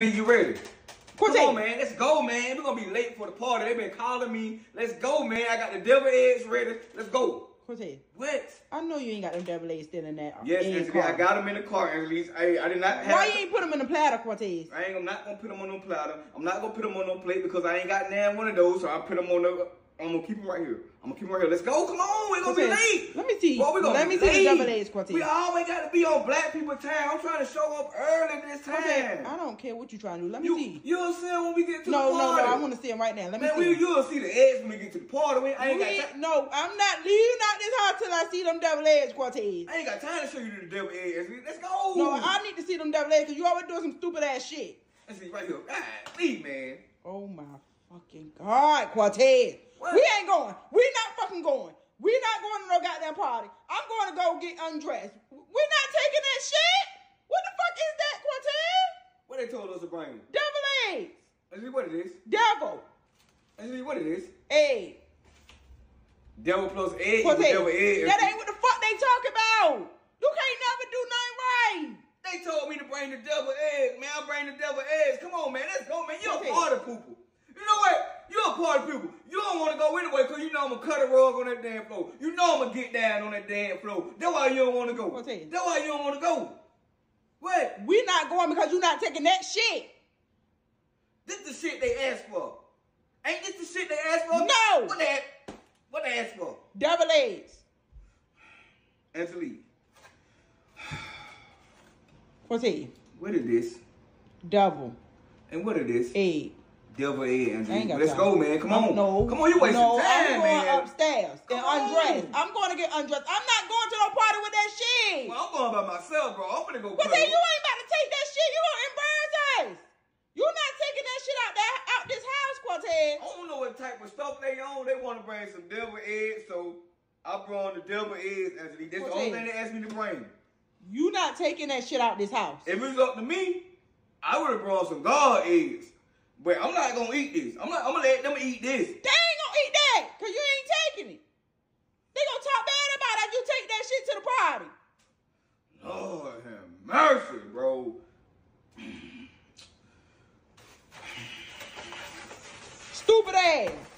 You ready? Cortez. Come on, man. Let's go, man. We're gonna be late for the party. They've been calling me. Let's go, man. I got the devil eggs ready. Let's go. Cortez, What? I know you ain't got them double A's still in that. Yes, Anthony, I got them in the car, Annalise. I, I did not have. Why you ain't put them in the platter, Cortez? I ain't. I'm not gonna put them on no platter. I'm not gonna put them on no plate because I ain't got nan one of those. So I put them on the. I'm gonna keep them right here. I'm gonna keep them right here. Let's go. Come on. We're gonna be late. let me see. Well, we gonna Let me see the double A's, Cortez. We always got to be on black people time. I'm trying to show up early this time. Cortez, I don't care what you trying to do. Let me You, see. you'll see 'em when we get to No, the no, party. no. I want to see them right now. Let me Man, see. we, you'll see the eggs when we get to the party. We, I ain't got time. no, I'm not leaving out this house till I see them double A's, Cortez. I ain't got time to show you the devil eggs. Let's go. No, I need to see them double A's because you always doing some stupid ass shit. Let's see right here. God, please, man. Oh my fucking god, Cortez. What? We ain't going. We not fucking going. We not going to no goddamn party. I'm going to go get undressed. We're not taking that shit. What the fuck is that, Cortez? What they told us to bring? Devil eggs. Let's see what it is. Devil. Let's see what it is. Egg. Devil plus egg Cortez. devil egg. That ain't what the fuck they talk about. You can't never do nothing right. They told me to bring the devil eggs, man. I bring the devil eggs. Come on, man. Let's go, man. You're Okay. a party pooper. You know what? A party pooper. You don't want to go anyway because you know I'm going to cut a rug on that damn floor. You know I'm going to get down on that damn floor. That's why you don't want to go. That's why you don't want to go. What? We're not going because you're not taking that shit. This the shit they asked for. Ain't this the shit they asked for? No. What they, what they asked for? Devil eggs. Angelique, Cortez. what is this? Double. And what is this? egg. Devil I ain't Let's time. go, man. Come on. No. Come on, you wasting no, time, I'm going man. upstairs Come and on. undressed. I'm going to get undressed. I'm not going to no party with that shit. Well, I'm going by myself, bro. I'm gonna go. But then you ain't about to take that shit. You gonna embarrass us. You're not taking that shit out that out this house, Cortez. I don't know what type of stuff they on. They want to bring some devil eggs, so I brought the devil eggs, Angelique. That's the only thing they asked me to bring. You not taking that shit out this house. If it was up to me, I would have brought some God eggs. But I'm not gonna eat this. I'm not. I'm gonna let them eat this. They ain't gonna eat that, cause you ain't taking it. They gonna talk bad about it. if You take that shit to the party. Lord have mercy, bro. Stupid ass.